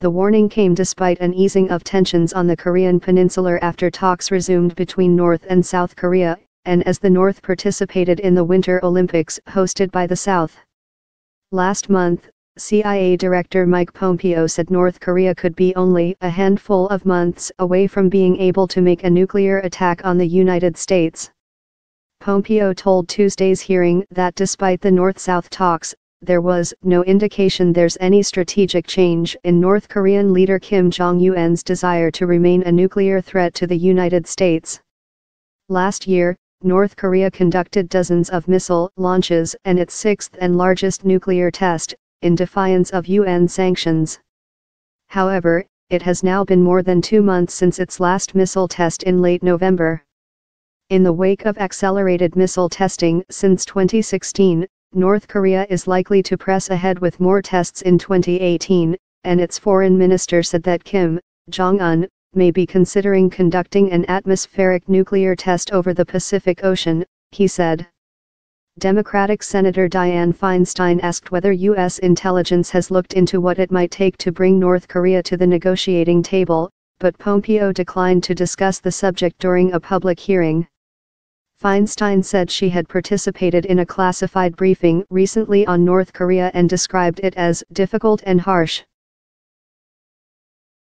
The warning came despite an easing of tensions on the Korean peninsula after talks resumed between North and South Korea, and as the North participated in the Winter Olympics hosted by the South. Last month, CIA Director Mike Pompeo said North Korea could be only a handful of months away from being able to make a nuclear attack on the United States. Pompeo told Tuesday's hearing that despite the North-South talks, there was no indication there's any strategic change in North Korean leader Kim Jong-un's desire to remain a nuclear threat to the United States. Last year, North Korea conducted dozens of missile launches and its sixth and largest nuclear test, in defiance of UN sanctions. However, it has now been more than two months since its last missile test in late November. In the wake of accelerated missile testing since 2016, North Korea is likely to press ahead with more tests in 2018, and its foreign minister said that Kim Jong-un may be considering conducting an atmospheric nuclear test over the Pacific Ocean, he said. Democratic Senator Dianne Feinstein asked whether U.S. intelligence has looked into what it might take to bring North Korea to the negotiating table, but Pompeo declined to discuss the subject during a public hearing. Feinstein said she had participated in a classified briefing recently on North Korea and described it as difficult and harsh.